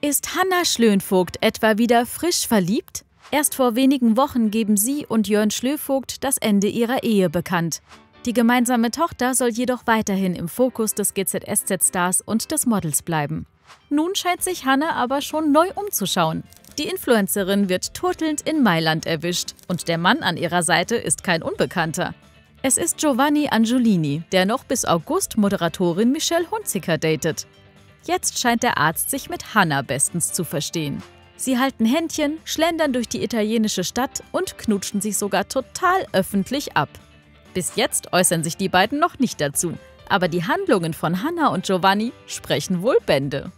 Ist Hanna Schlönvogt etwa wieder frisch verliebt? Erst vor wenigen Wochen geben sie und Jörn Schlövogt das Ende ihrer Ehe bekannt. Die gemeinsame Tochter soll jedoch weiterhin im Fokus des GZSZ-Stars und des Models bleiben. Nun scheint sich Hanna aber schon neu umzuschauen. Die Influencerin wird turtelnd in Mailand erwischt und der Mann an ihrer Seite ist kein Unbekannter. Es ist Giovanni Angiolini, der noch bis August Moderatorin Michelle Hunziker datet. Jetzt scheint der Arzt sich mit Hannah bestens zu verstehen. Sie halten Händchen, schlendern durch die italienische Stadt und knutschen sich sogar total öffentlich ab. Bis jetzt äußern sich die beiden noch nicht dazu, aber die Handlungen von Hannah und Giovanni sprechen wohl Bände.